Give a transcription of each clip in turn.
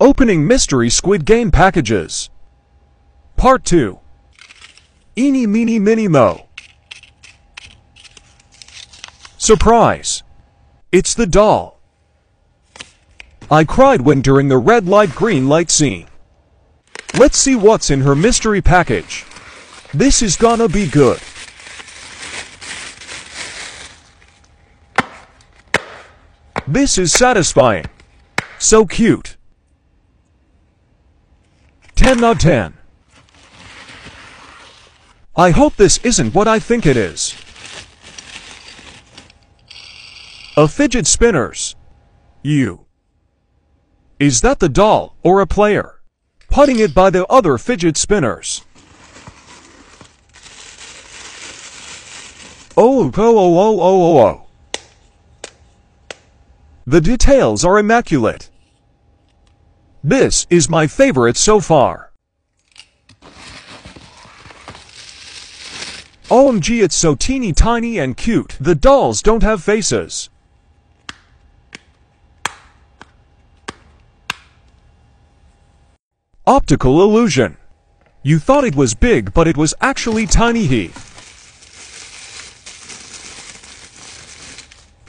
Opening Mystery Squid Game Packages. Part 2. Eeny Meeny Miny Mo. Surprise! It's the doll. I cried when during the red light green light scene. Let's see what's in her mystery package. This is gonna be good. This is satisfying. So cute. 10 out of 10. I hope this isn't what I think it is. A fidget spinners. You. Is that the doll or a player? Putting it by the other fidget spinners. Oh, oh, oh, oh, oh, oh, oh. The details are immaculate. This is my favorite so far. OMG it's so teeny tiny and cute. The dolls don't have faces. Optical illusion. You thought it was big but it was actually tiny he.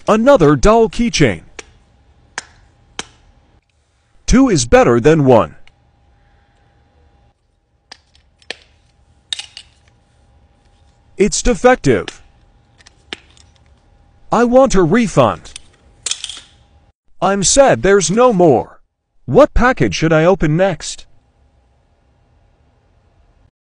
Another doll keychain. Two is better than one. It's defective. I want a refund. I'm sad there's no more. What package should I open next?